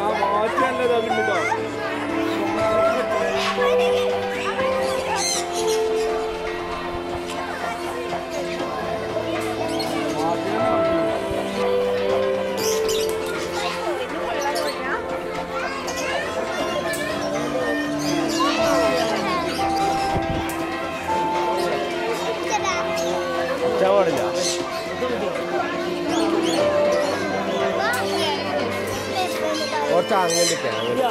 ஆமா ஆச்சு நல்லது அப்படின்னு പറ്റാൻ പാടില്ല കുറച്ച് അങ്ങനെ അങ്ങനെ